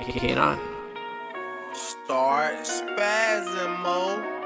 Can I? Start spazzing mode.